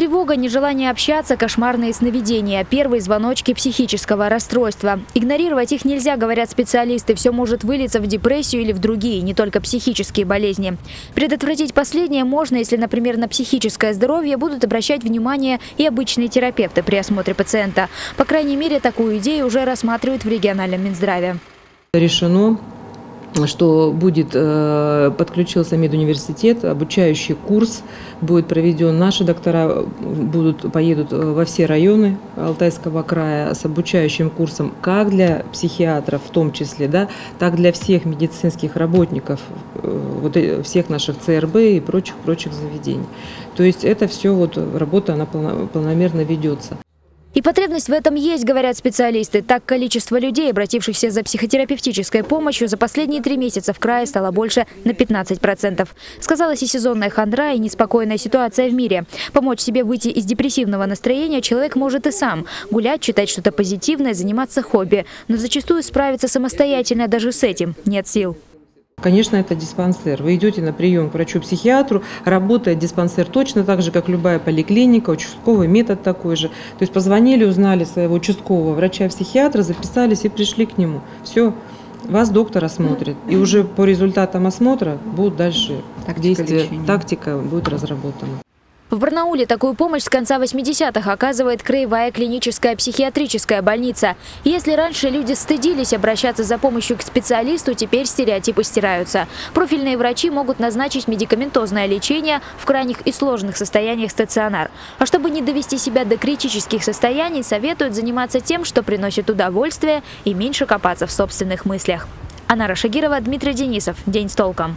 Тревога, нежелание общаться, кошмарные сновидения – первые звоночки психического расстройства. Игнорировать их нельзя, говорят специалисты. Все может вылиться в депрессию или в другие, не только психические болезни. Предотвратить последнее можно, если, например, на психическое здоровье будут обращать внимание и обычные терапевты при осмотре пациента. По крайней мере, такую идею уже рассматривают в региональном Минздраве. Решено что будет э, подключился медуниверситет, обучающий курс будет проведен. Наши доктора будут, поедут э, во все районы Алтайского края с обучающим курсом как для психиатров в том числе, да, так для всех медицинских работников, э, вот, всех наших ЦРБ и прочих-прочих заведений. То есть это все, вот, работа, она полномерно ведется. И потребность в этом есть, говорят специалисты. Так, количество людей, обратившихся за психотерапевтической помощью, за последние три месяца в крае стало больше на 15%. Сказалась и сезонная хандра, и неспокойная ситуация в мире. Помочь себе выйти из депрессивного настроения человек может и сам. Гулять, читать что-то позитивное, заниматься хобби. Но зачастую справиться самостоятельно даже с этим нет сил. Конечно, это диспансер. Вы идете на прием к врачу-психиатру, работает диспансер точно так же, как любая поликлиника, участковый метод такой же. То есть позвонили, узнали своего участкового врача-психиатра, записались и пришли к нему. Все, вас доктор осмотрит. И уже по результатам осмотра будут дальше тактика действия, лечения. тактика будет разработана. В Барнауле такую помощь с конца 80-х оказывает краевая клиническая психиатрическая больница. Если раньше люди стыдились обращаться за помощью к специалисту, теперь стереотипы стираются. Профильные врачи могут назначить медикаментозное лечение в крайних и сложных состояниях стационар. А чтобы не довести себя до критических состояний, советуют заниматься тем, что приносит удовольствие и меньше копаться в собственных мыслях. Анара Шагирова, Дмитрий Денисов. День с толком.